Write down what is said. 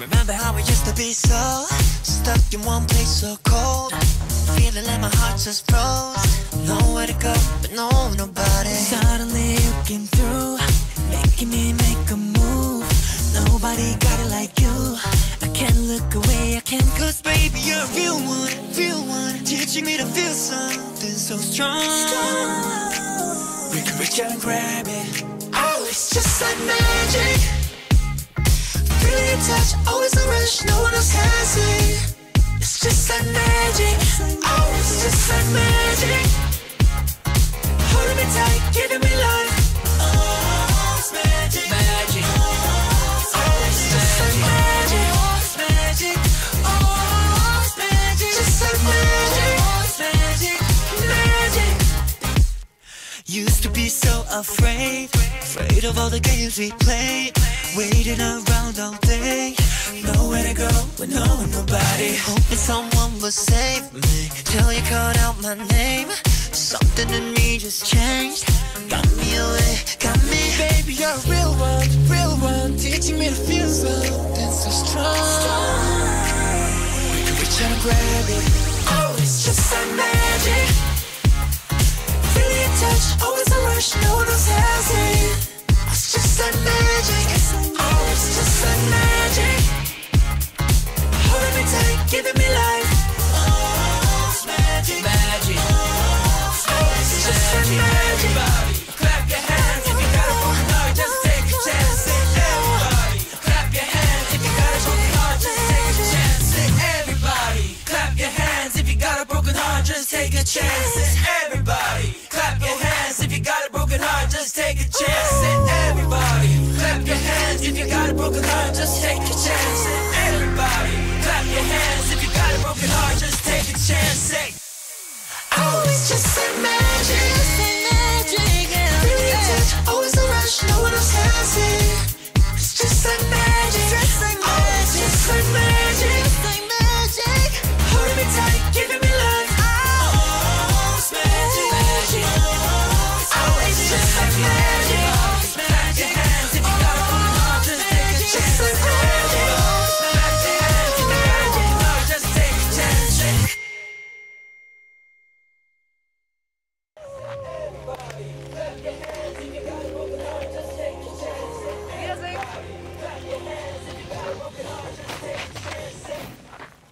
Remember how we used to be so stuck in one place so cold. Feeling like my heart just froze. Nowhere to go, but no nobody. Suddenly you came through, making me make a move. Nobody got it like you. I can't look away, I can't. Cause baby, you're a real one, real one. Teaching me to feel something so strong. We can reach out and grab it. Oh, it's just like magic. Touch, always a rush, no one else has it. It's just like magic. Oh, it's just like magic. Holding me tight, giving me life. Oh, it's magic. Magic. Oh, it's just magic. Magic. Oh, it's magic. Just magic. Magic. Used to be so afraid, afraid of all the games we played, waiting around all day, nowhere to go with no one, nobody. Hoping someone will save me till you called out my name. Something in me just changed, got me away, got me. Baby, you're a real one, real one, teaching me to feel something so strong. We can reach out and grab it. Oh, it's just like magic. Feeling your touch, always a rush, no one else has it. Everybody, clap your hands if you got a broken heart. just take a chance. And everybody, clap your hands if you got a broken heart, just take a chance. And everybody, clap your hands if you got a broken heart, just take a chance. Everybody, clap your hands if you got just take chance.